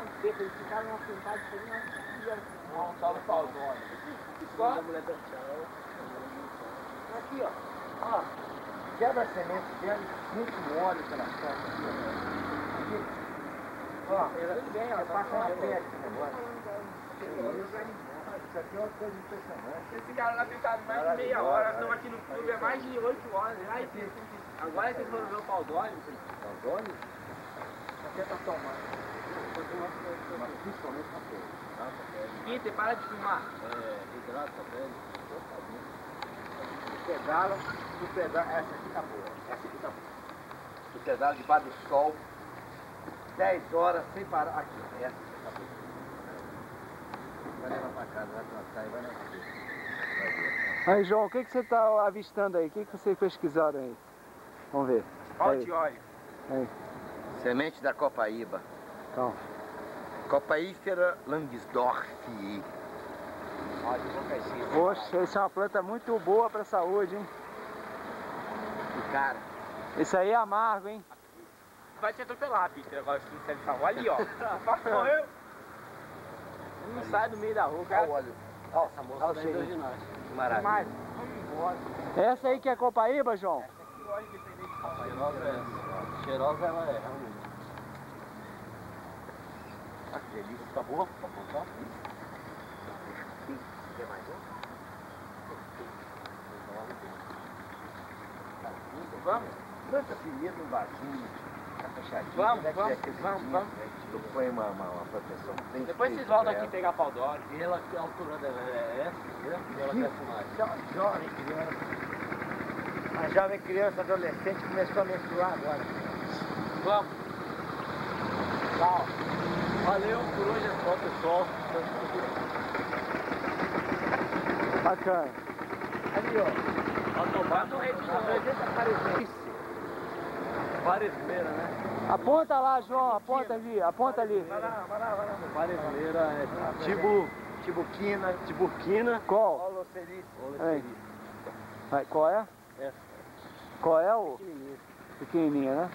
tanto tempo, eles ficaram de fazer uma Não, da tchau. aqui, ó. Ó, quebra a semente dele, muito mole pela sorte. Aqui. Ó, Tudo bem, ó. passa só- pele esse negócio. Isso aqui é uma coisa impressionante. Esse cara lá ficaram mais de meia hora, estamos aqui no clube, é mais de 8 horas. Ai, agora vocês foram ver o pau d'óleo, Pauzório? Isso aqui é pra tomar. Mas principalmente pra pele. Peter, para de filmar. É, hidrata a pele. Tu pedala, tu pedala, essa aqui tá boa, essa aqui tá boa. Tu pedala debaixo do sol, 10 horas sem parar. Aqui, ó, essa aqui tá boa. Vai levar pra casa, vai plantar e vai ver. Aí, João, o que, que você está avistando aí? O que, que vocês pesquisaram aí? Vamos ver. Pau Aí. de óleo. Semente da Copaíba. Então. Copaífera Langsdorff. Olha, eu vou crescer. Poxa, isso é uma planta muito boa para a saúde, hein? Cara, Isso aí é amargo, hein? Vai te atropelar, Peter, agora se você salvar ali, ó. Passou eu. Não sai do meio da rua, olha o cara. óleo. Ó, essa Olha moça o tá cheirinho. hidroginástica. Que maravilha. Vamos embora. Essa aí que é copaíba, João? Que óleo dependente de papai. Cheirosa é essa. Cheirosa ela é, realmente. Delícia. Tá boa? Tá bom, tá? Quer mais um? Vamos? Planta pimenta no vasinho, tá fechadinho. Vamos, né, vamos, vamos, vamos. que Tu põe uma, uma, uma proteção bem Depois vocês voltam aqui pegar pau d'óleo. E ela, a altura dela é essa, né? E ela cresce mais. É jovem criança. A jovem criança, adolescente, começou a menstruar agora. Vamos. Tchau. Valeu por hoje é só, pessoal. Bacana. Ali, ó. Apresenta aparecência. Varesmeira, né? Aponta lá, João. Aponta ali. Aponta ali. Vai lá, vai lá, vai lá. Varesmeira é tibu, Tibuquina, tiburquina. Qual? Vai, qual é? Essa. Qual é o Pequenininha. pequenininha, né?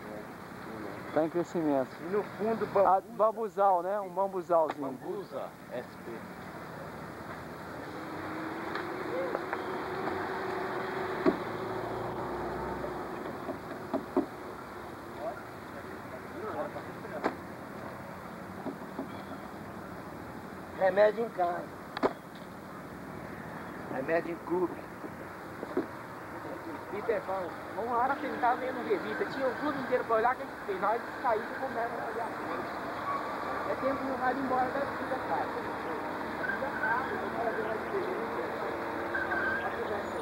Tá em crescimento. E no fundo, Ah, bambu. bambuzal, né? Um bambuzalzinho. Bambusa SP. Remédio em casa. Remédio em clube. Vamos. Uma hora que ele tava vendo revista, tinha o clube inteiro pra olhar que fez. Na de sair, você começa a olhar. É tempo de vai embora da vida, cara. A diferença. A vida é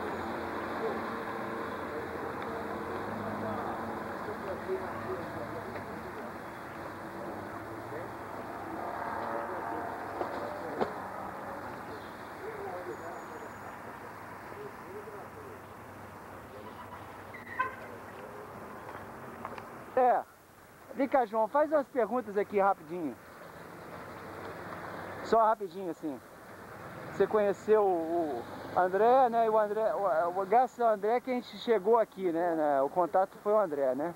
É. Vem cá, João, faz umas perguntas aqui rapidinho. Só rapidinho, assim. Você conheceu o André, né? E o André, o, graças ao André que a gente chegou aqui, né, né? O contato foi o André, né?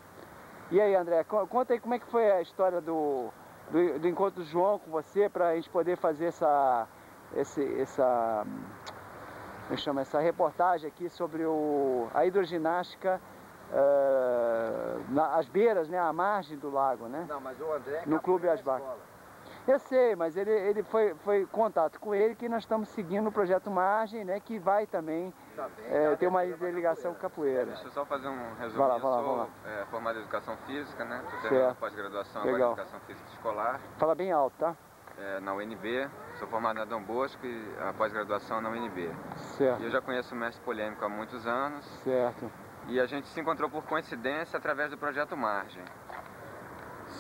E aí, André, co- conta aí como é que foi a história do, do, do encontro do João com você para a gente poder fazer essa, esse, essa, como é chama, essa reportagem aqui sobre o, a hidroginástica eh, na, às beiras, né, à margem do lago, né? Não, mas o André... No Clube na Asbar. escola. Eu sei, mas ele, ele foi, foi contato com ele que nós estamos seguindo o projeto Margem, né, que vai também Tá bem, eh, tá ter uma ligação com capoeira. Deixa eu só fazer um resumo. Vai lá, Eu vai lá, sou vai lá. é, formado em Educação Física, né? Estou Certo. terminando pós-graduação agora Legal. em Educação Física Escolar Fala bem alto, tá? é, na UNB. Sou formado na Dom Bosco e a pós-graduação na UNB. E Certo, eu já conheço o mestre polêmico há muitos anos certo. E a gente se encontrou por coincidência através do projeto Margem.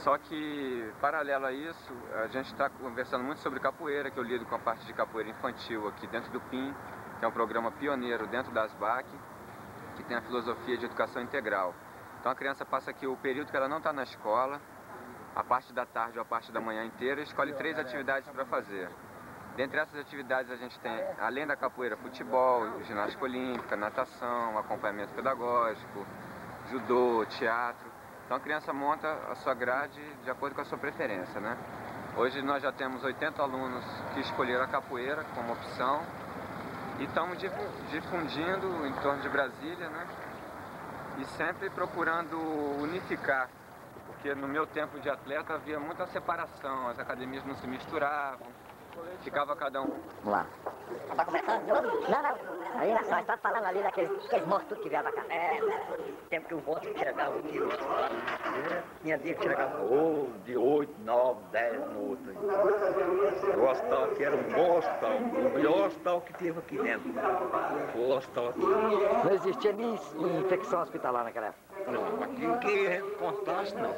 Só que, paralelo a isso, a gente está conversando muito sobre capoeira, que eu lido com a parte de capoeira infantil aqui dentro do PIN, que é um programa pioneiro dentro da ASBAC, que tem a filosofia de educação integral. Então a criança passa aqui o período que ela não está na escola, a parte da tarde ou a parte da manhã inteira, escolhe três atividades para fazer. Dentre essas atividades a gente tem, além da capoeira, futebol, ginástica olímpica, natação, acompanhamento pedagógico, judô, teatro. Então a criança monta a sua grade de acordo com a sua preferência, né? Hoje nós já temos 80 alunos que escolheram a capoeira como opção e estamos difundindo em torno de Brasília, né? E sempre procurando unificar, porque no meu tempo de atleta havia muita separação, as academias não se misturavam, ficava cada um. Vamos lá. Tá conversando? Não, não. Aí nós estamos falando ali daqueles, daqueles monstros que vieram pra cá. É, tempo que o monstro chegava aqui. Tinha dia que chegava. Oh, de 8, 9, 10 no outro. O hospital aqui era um bom hospital. O melhor hospital que teve aqui dentro. O hospital aqui. Não existia nem infecção hospitalar naquela época. Não, aqui que a gente contasse, não.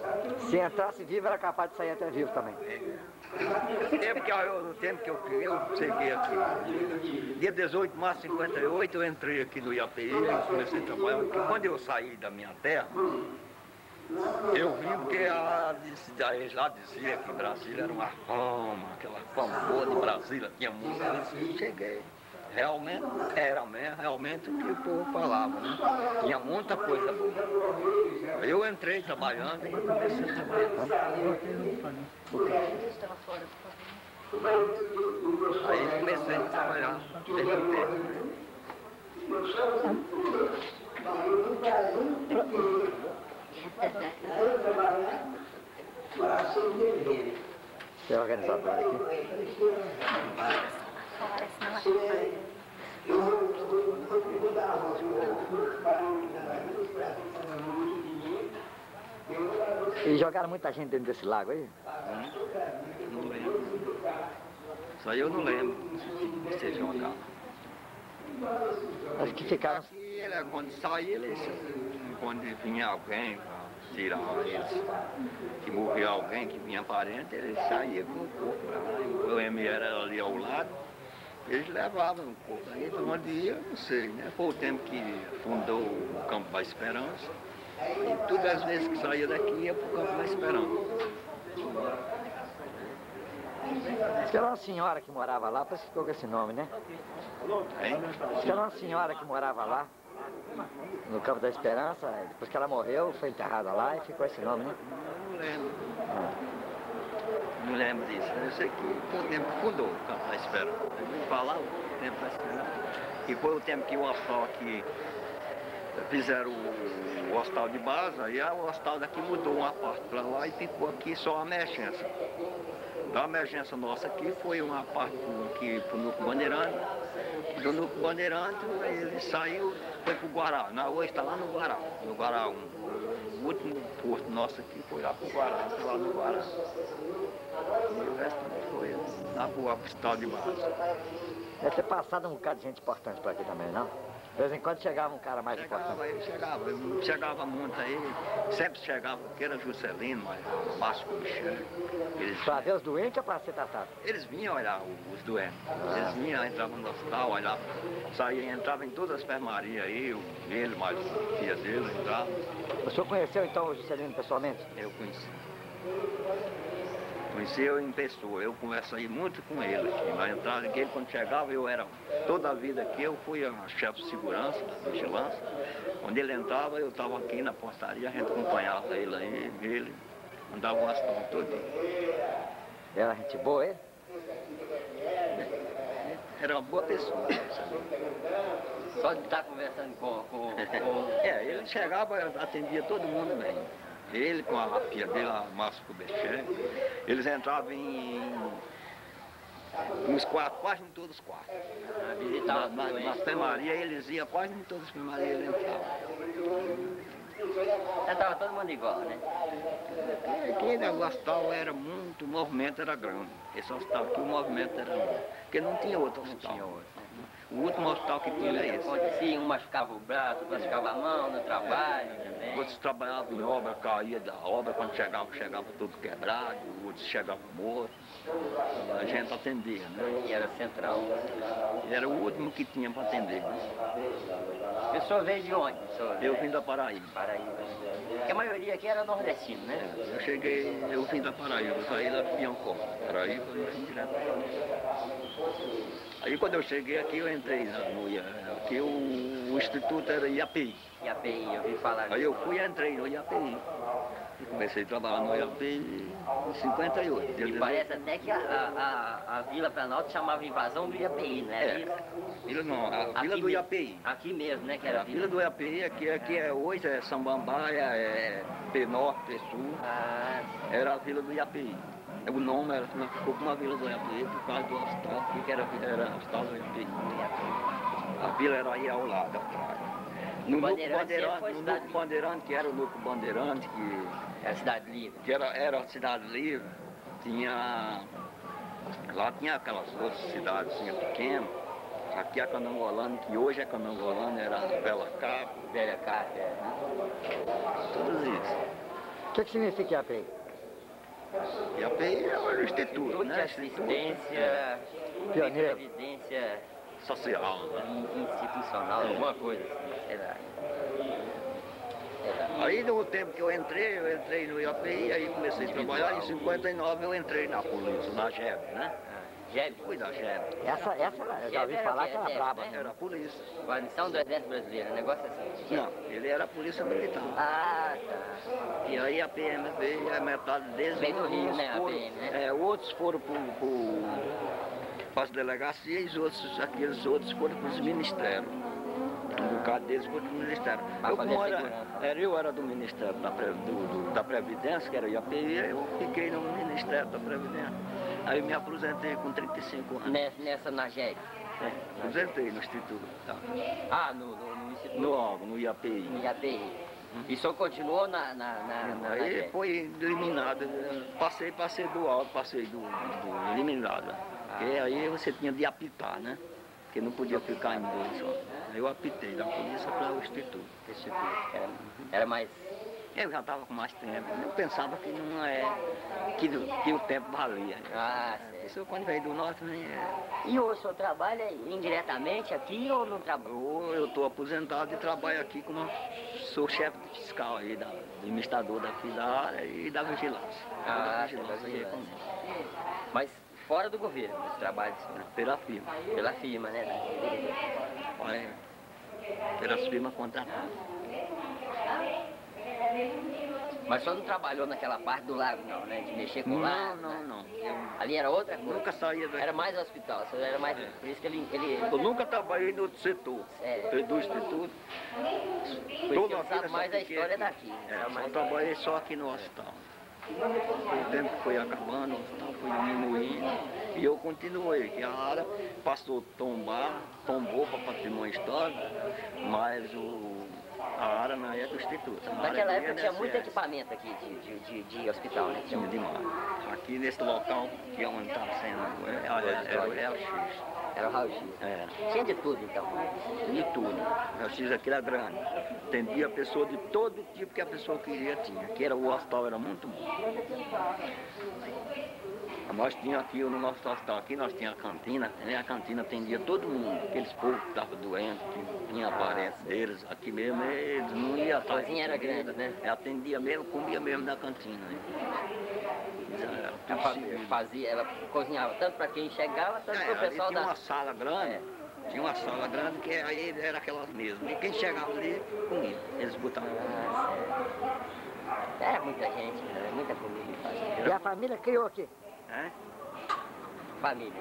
Se entrasse vivo, era capaz de sair até vivo também. No tempo que eu, no tempo que eu, eu cheguei aqui, dia 18 de março de 58, eu entrei aqui no IAPI comecei a trabalhar. Porque quando eu saí da minha terra, eu vim porque a, a, lá dizia que Brasília era uma fama, aquela fama boa de Brasília, tinha. Eu cheguei. Realmente, era realmente o que o povo falava, né? Tinha muita coisa boa. Eu entrei trabalhando e comecei a trabalhar. Aí comecei a trabalhar o tempo. Você é organizador aqui? E jogaram muita gente dentro desse lago aí? Só eu não lembro de ser jogado. Acho que ficaram. Ele, quando saía, eles, quando vinha alguém para tirar eles, que morria alguém, que vinha parente, eles saíam com o corpo pra lá. O M era ali ao lado, eles levavam o corpo. Aí onde ia, não sei, né? Foi o tempo que fundou o Campo da Esperança. E todas as vezes que saía daqui ia para o Campo da Esperança. Diz que era uma senhora que morava lá, parece que ficou com esse nome, né? Hein? Diz que era uma senhora que morava lá, no Campo da Esperança, depois que ela morreu, foi enterrada lá e ficou esse nome, né? Não lembro. Não lembro disso. Eu sei que foi o tempo que fundou o Campo da Esperança. Eu falava o tempo da Esperança. E foi o tempo que o hospital aqui fizeram o, o hospital de base, aí o hospital daqui mudou uma parte para lá e ficou aqui só a emergência. Da emergência nossa aqui foi uma parte aqui para o Núcleo Bandeirante. Do Núcleo Bandeirante ele saiu, foi para o Guará. Na hoje está lá no Guará, no Guará 1. O último posto nosso aqui foi lá para o Guará, foi lá no Guará. E o resto foi lá para o hospital de base. Deve ter passado um bocado de gente importante por aqui também, não? De vez em quando chegava um cara mais Chegava, importante. ele chegava, ele chegava muito aí, sempre chegava, que era Juscelino, Márcio Michel. Eles, Pra ver os doentes ou pra ser tratado? eles vinham olhar o- os doentes. Eles vinham, entravam no hospital, olhavam, saíam, entravam em todas as enfermarias aí, o- ele, mais a filha dele, entrava, O senhor conheceu então o Juscelino pessoalmente? eu conheci. Conheci eu em pessoa, eu conversei muito com ele aqui. Na entrada que ele, quando chegava, eu era. Toda a vida aqui eu fui a chefe de segurança, da vigilância. Quando ele entrava, eu estava aqui na portaria, a gente acompanhava ele aí, ele andava o bastão todo. Era gente boa, ele? Era uma boa pessoa. Só de estar conversando com, com, com É, ele chegava, atendia todo mundo bem. Ele com a filha dele, a Márcia eles entravam em, nos quartos, quase em todos os quartos. Na, na, na enfermaria eles iam, quase em todas as enfermarias eles entravam. Estava todo mundo igual, né? Aqui no hospital era muito, o movimento era grande. Esse hospital aqui, o movimento era grande. Porque não tinha outro hospital. tinha outro. O último hospital que tinha era esse. Acontecia, um machucava o braço, machucava a mão no trabalho também. Outros trabalhavam em obra, caía da obra, quando chegava, chegava tudo quebrado, outros chegavam mortos. A gente atendia, né? E era central. Era o último que tinha para atender. né? O senhor veio de onde? Eu vim da Paraíba. Paraíba. Porque a maioria aqui era nordestino, né? Eu cheguei, eu vim da Paraíba, eu saí de Piancó. Paraíba e vim direto. Aí quando eu cheguei aqui, eu entrei no aqui o, o instituto era IAPI. E a PI, eu vi falar Aí eu fui e entrei no IAPI. E comecei a trabalhar no IAPI em 58. E parece até que a, a, a, a Vila Planalto chamava invasão do IAPI, né? É. Vila não, a Vila Aqui do me- IAPI. Aqui mesmo, né? Que era A Vila do IAPI, aqui, aqui é, hoje é Sambambaia, é P Norte, P Sul. Ah, Era a Vila do IAPI. O nome era, ficou com a Vila do IAPI por causa do hospital. O que era, era o hospital do IAPI. A vila era aí ao lado, atrás. No núcleo Bandeirante Bandeirante, no Bandeirante, que era o núcleo Bandeirante, que, era Cidade Livre. que era, era a cidade livre, tinha. Lá tinha aquelas outras cidades tinha pequenas. Aqui a Canangolana, que hoje é Canangolana, era a Bela Capa, Velha Carta, é. tudo isso. O que, que significa IAPI? E a PI é o instituto, né? Assistência, Pioneiro. Previdência Social, né? in- Institucional, alguma coisa assim, sei lá. Era. Aí no tempo que eu entrei, eu entrei no IAPI, aí comecei a trabalhar, em 59 eu entrei na polícia, na GEB, né? Ah, JEB, Fui da GEB, Essa, essa eu já ouvi falar que era braba. né? era a polícia. Guarnição do Exército Brasileiro, negócio assim. Não, ele era a polícia militar. Ah, tá. E aí a PM veio, a metade deles... Veio do Rio, né, a foram- PM, né? É, outros foram para as delegacias, outros, aqueles outros foram para os ministérios. Um bocado deles foram para o ministério. Eu, como a era, era, eu era do Ministério da, Pre- do- do- da Previdência, que era o IAPI, eu fiquei no Ministério da Previdência. Aí me aposentei com 35 anos. Nessa, nessa na. É, aposentei no Instituto. Tá. Ah, no, no, no Instituto No no IAPI. no IAPI. E senhor continuou na, na, na, na, na Aí JEB? foi eliminado, passei, passei do alto, passei do, do eliminado. Porque aí você tinha de apitar, né? Porque não podia ficar em dois só. Aí eu apitei da polícia para o instituto. Instituto. Era, era mais... Eu já estava com mais tempo, eu pensava que não é, que, que o tempo valia. Ah, certo. Isso quando veio do norte, nem é. E o senhor trabalha indiretamente aqui ou não trabalha? Eu estou aposentado e trabalho aqui como sou chefe fiscal aí, da, administrador daqui da área e da vigilância. Ah, da vigilância vigilância. Mas fora do governo, esse trabalho né, pela firma. pela firma, né? Olha, pelas firmas contratadas. Mas o senhor não trabalhou naquela parte do lago, não, né? De mexer com o Não, lago? não, né? não. Eu Ali era outra coisa? nunca saía daqui. Era mais hospital, era mais... Por isso que ele... ele Eu nunca trabalhei no outro setor. É. Do instituto. por isso que Toda sabe mais só a história aqui. daqui. É, Sabe só mais- trabalhei só aqui no hospital. O tempo que foi acabando, o hospital foi diminuindo e eu continuei, que a área passou a tombar, tombou para patrimônio histórico, mas o, a área na época do instituto. A área Naquela do época tinha muito equipamento aqui de, de, de, de hospital, né? Tinha demais. Aqui nesse local, que é onde está sendo, é, é, é, o raio-x. Era o raio-x. É. Tinha de tudo, então. de tudo. O raio-x aqui era grande. Atendia a pessoa de todo tipo que a pessoa queria tinha. Que era, o hospital era muito bom. Nós tínhamos aqui no nosso hospital, aqui nós tínhamos a cantina, né? a cantina atendia todo mundo, aqueles povos que estavam doentes, que tinha parentes deles, aqui mesmo eles não iam A cozinha era grande, né? Atendia mesmo, comia mesmo da cantina. Né? Ela fazia, fazia- ela cozinhava tanto para quem chegava, tanto É, para o pessoal tinha da... uma sala grande, É. tinha uma sala grande que aí era aquelas mesmas. E quem chegava ali comia. Eles botavam. Ah, certo. Era muita gente, era muita comida que fazia. E a família criou aqui. É? Família.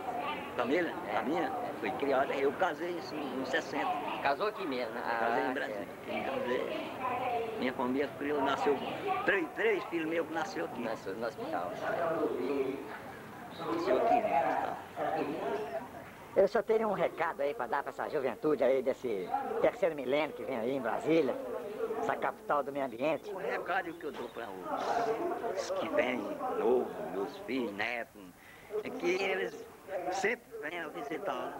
Família, É. a minha, foi criada. Eu casei em, em 60. Casou aqui mesmo, né? Casei Ah, em Brasília. certo. Quem casei. Minha família criou, nasceu. Três, três filhos meus que nasceu aqui. Nasceu no hospital. Nasceu aqui, né? Eu só tenho um recado aí para dar para essa juventude aí desse terceiro milênio que vem aí em Brasília, essa capital do meio ambiente. O recado que eu dou para os, que vêm novo, meus filhos, netos, é que eles sempre venham visitar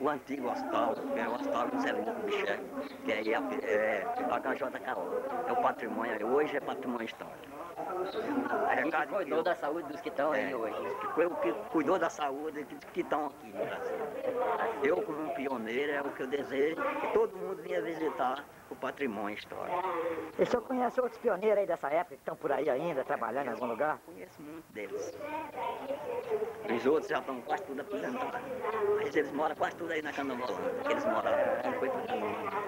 o antigo hospital, que é o hospital Juscelino Kubitschek, que é, é, a KJKO. É o patrimônio, hoje é patrimônio histórico. A gente cuidou da saúde dos que estão aí É, hoje. que foi o que cuidou da saúde que, que estão aqui no Brasil. Eu, como um pioneiro, é o que eu desejo que todo mundo venha visitar o patrimônio histórico. E o senhor conhece outros pioneiros aí dessa época que estão por aí ainda, trabalhando em algum lugar? Conheço muito deles. Os outros já estão quase tudo aposentados. Mas eles moram quase tudo aí na que eles moraram. Não foi tudo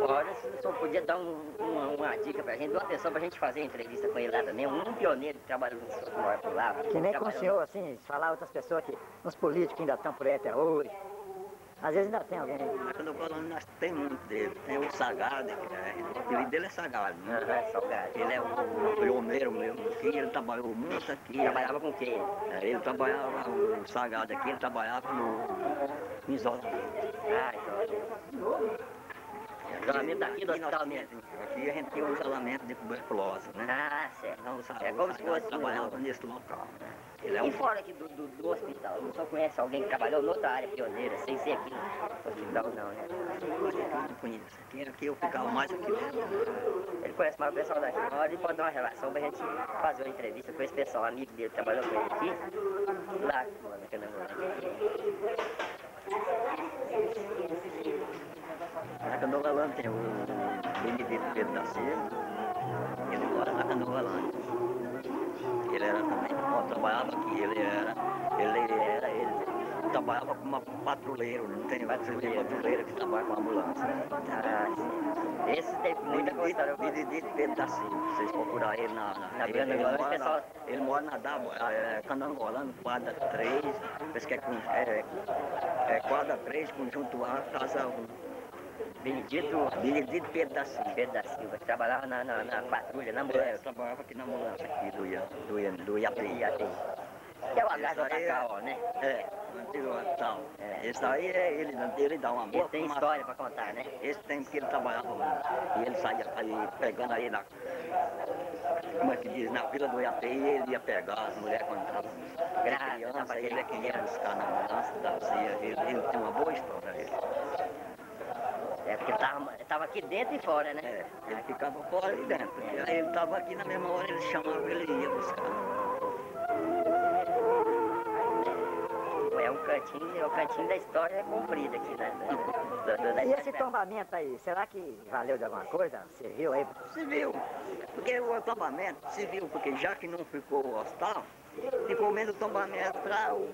Olha, se o senhor podia dar um- uma, uma dica pra gente, uma pessoa pra gente fazer entrevista com ele lá também, um pioneiro que trabalha com o senhor que mora por lá. Que nem com o trabalhou- senhor, assim, falar outras pessoas que, uns políticos que ainda estão por aí até hoje. Às vezes ainda tem alguém. Na Canavolândia nós tem muito deles. Tem o Sagado, que é, o apelido dele é Sagado. Né? Aham, salgado. Ele é o pioneiro mesmo aqui, ele trabalhou muito aqui. Trabalhava com quem? É, Ele trabalhava, o Sagado aqui, ele trabalhava no no isolamento. Ah, então. Isolamento daqui do hospital mesmo. Aqui a gente tinha um isolamento de tuberculose, né? Ah, certo. Então, É como se fosse. trabalhava nesse local. Né? Ele é E um fora aqui do, do, do hospital, o senhor conhece alguém que trabalhou noutra área pioneira, sem ser aqui no hospital não, né? não conheço. Aqui, aqui eu ficava mais aqui mesmo. Ele conhece mais o pessoal daqui. Hora ele pode dar uma relação pra gente fazer uma entrevista com esse pessoal, amigo dele, que trabalhou com ele aqui, lá, lá na Canovalândia tem o Benedito Pedro da Silva, ele mora na Canovalândia. Ele era também, ó, trabalhava aqui, ele era, ele era, ele trabalhava como patrulheiro, não tem vários patrulheiro que trabalha com ambulância. Ah. Esse tem muita coisa. Benedito, Benedito Pedro da Silva, vocês procurarem ele na, na, Na ele, ele, mora pessoal- ele mora na Dabo- é, Canangolândia, quadra 3, parece que é, é, é quadra 3, conjunto A, casa 1. Benedito Benedito Pedro da Silva. Pedro da Silva, trabalhava na, na, na patrulha, na É, eu ambulância. trabalhava aqui na ambulância aqui do, do, do. Que é o HJKO, né? É, antigo hospital. É. Esse aí, é, ele, ele dá uma boa Ele tem formação. história pra contar, né? Esse tempo que ele trabalhava muito. E ele saía aí pegando aí na. Como é que diz? Na fila do IAPI, ele ia pegar as mulheres quando estavam criança, ele é que ia buscar na ambulância da CIA. Ele, ele tem uma boa história. Ele. É porque tava, tava aqui dentro e fora, né? É, ele ficava fora e dentro. E aí ele estava aqui na mesma hora, ele chamava, ele ia buscar. É um cantinho, é o cantinho da história comprida aqui, né? Da, da, da, E esse tombamento aí, será que valeu de alguma coisa? Você viu aí? Civil. Porque o tombamento civil, porque já que não ficou o ficou menos tombamento para o,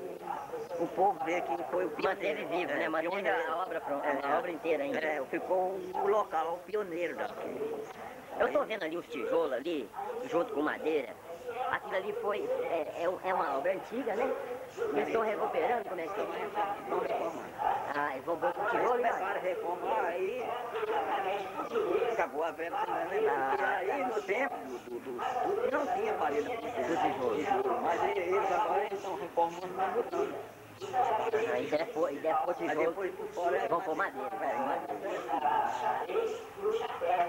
o povo ver que foi o pioneiro. Manteve vivo, né? É, Manteve pioneiro. a obra pronta, É, a obra inteira ainda. É, ficou o local pioneiro daqui. Eu tô vendo ali os tijolos ali, junto com madeira. Aquilo ali foi, é, é é uma obra antiga, né? Eles estão recuperando, como é que é? Ah, eles vão pôr com tijolo e vai. Começaram a reformar aí, acabou a verba, e aí no tempo do, do, do- não tinha parede do tijolo, mas eles agora estão reformando na botando. Aí depois, e depois fora é vão pôr madeira,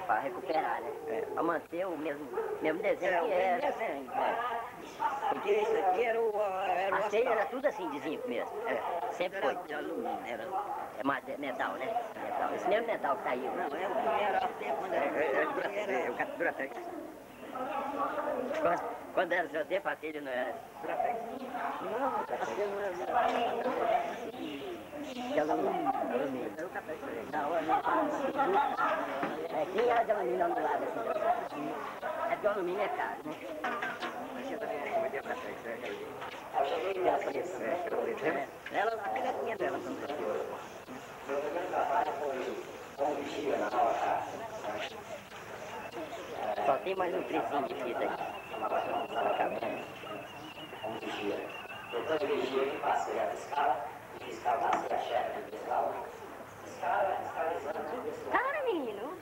Para recuperar, né? Para manter o mesmo, mesmo desenho É, que era. desenho, é. Porque isso aqui era o, era A era tudo assim de zinco mesmo. É, Sempre era foi. de alumínio, era... É made- metal, né? Metal. Esse mesmo metal que tá aí. Não, é o que era até quando era... Era, Duratex. Quando era seu tempo, aquele não era. Não, aquele não. De hora, não. É, quem era de alumínio do lado assim? É o alumínio é caro, né? Ela conheceu. É, Ela, a dela também. Só tem mais um trizinho de fita aí. Tá acabando. Cara, menino.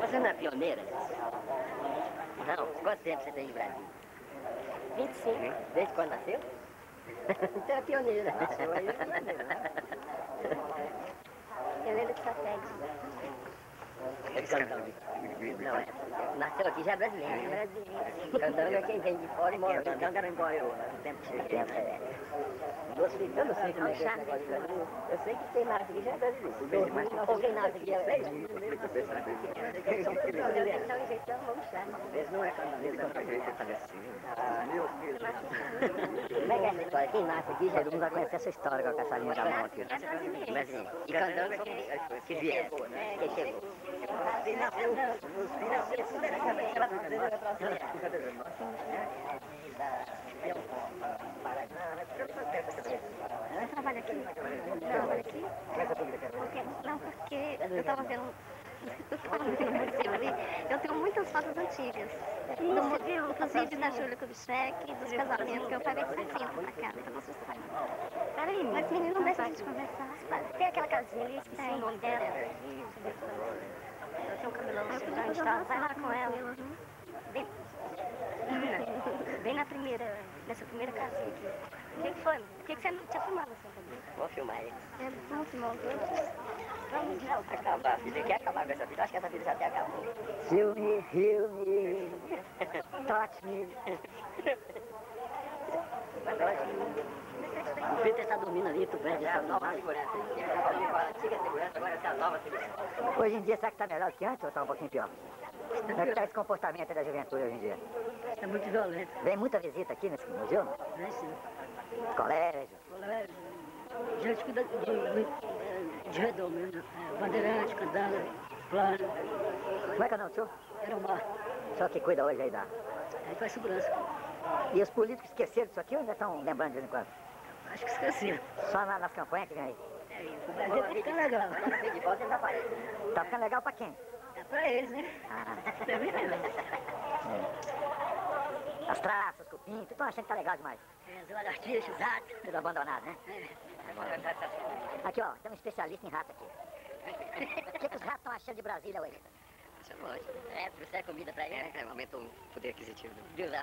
Você não é pioneira? Não. Quanto tempo você tem de Brasil? 25. Desde quando nasceu? Você é pioneira. Nasceu aí, é pioneira, né? Pioneira de Safed. É candanga. Não, é. Nasceu aqui já é brasileiro. né? Candanga é quem vem de fora e mora. Candanga era embora eu, no tempo que tempo, é. Eu não sei como é que é Brasil. Eu sei que quem nasce aqui já é brasileiro. Ou quem nasce aqui é brasileiro. Então, então. Esse não é. Ah. Como é que é essa história? Quem nasce aqui, já todo mundo vai conhecer essa história com a caçalinha da mão aqui. Brasileiro. E candanga é que vier. Quem chegou. Eu trabalho aqui. Trabalho aqui. Não, porque eu tava vendo. Eu tenho muitas fotos antigas. Inclusive da Júlia Kubitschek, dos casamentos que eu paguei 60 na casa da construção. Peraí, mas menino, não deixa a gente conversar. Tem aquela casinha ali, esqueci o nome dela. Eu tenho um cabelão gente tá, vai lá com ela. Bem, bem na primeira, nessa primeira casinha aqui. O que, que foi? Por que, que você não tinha filmado assim? Vou filmar ele. É, vamos filmar os outros. Vamos lá. Acabar, filho. Quer acabar com essa vida? Acho que essa vida já até acabou. Filme, filme. Touch me. O Peter tá dormindo ali, tu perde essa nova segurança. A agora essa nova segurança. Hoje em dia, será que tá melhor que antes ou tá um pouquinho pior? Como é que tá esse comportamento da juventude hoje em dia? É muito violento. Vem muita visita aqui nesse museu? não? Né, sim. Colégio. Colégio, gente cuida de, de, de redor mesmo. É, bandeirante, candanga, plano. Como é que é o nome do senhor? Era o mar. Só que cuida hoje aí da... Aí faz segurança. E os políticos esqueceram disso aqui ou ainda estão lembrando de vez em quando? Acho que esqueci. Só na- nas campanhas que vem aí. É, o Brasil tá ficando legal. Tá ficando legal pra quem? É pra eles, né? Ah. É. As traças, cupim, tudo estão achando que tá legal demais. É, Zé Lagartixa, os ratos. Tudo abandonado, né? Aqui, ó, tem um especialista em rato aqui. O que, que os ratos estão achando de Brasília hoje? Isso é lógico. É, é comida pra ele. É, aumenta o poder aquisitivo do Zé?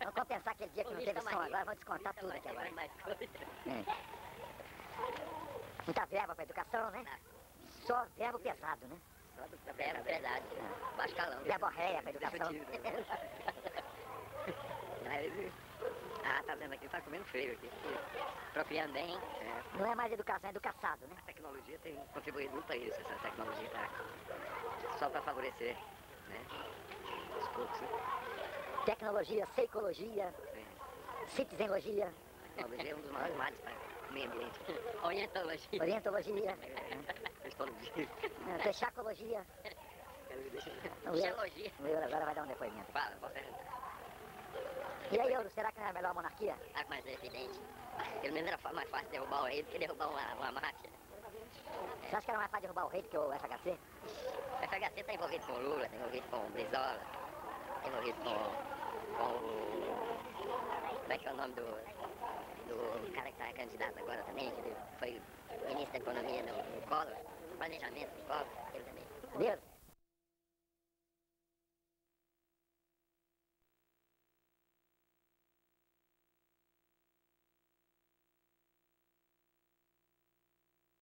Vamos compensar aquele dia que não teve som agora, vamos descontar tudo aqui agora. mais coisa. É. Muita verba pra educação, né? Só verbo pesado, né? Só do é verdade. Baixo calão. Verborréia pra educação. Ah, tá vendo aqui, tá comendo feio aqui. Procriando bem. É, Não é mais educação, é educaçado, né? a tecnologia tem contribuído muito para isso. Essa tecnologia tá só para favorecer, né? Os poucos, né? Tecnologia, seicologia, citizenologia, A tecnologia é um dos maiores males para o meio ambiente. Orientologia. orientologia, Histologia. o Euro agora vai dar um depoimento. Fala, perguntar. E aí, Euro, será que não é a melhor monarquia? Ah, mas é evidente. Pelo menos era mais fácil derrubar o rei do que derrubar uma, uma máquina. Você acha que era mais fácil derrubar o rei do que o FHC? O FHC está envolvido com o Lula, está envolvido com o Brizola, está envolvido com, com o. Como é que é o nome do, do cara que está candidato agora também, que foi ministro da economia no, no Collor, planejamento do Collor, ele também. Deus,